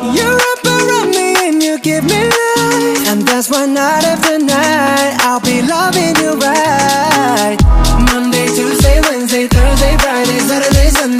You're up around me and you give me life. And that's why night after night I'll be loving you right. Monday, Tuesday, Wednesday, Thursday, Friday, Saturday, Sunday.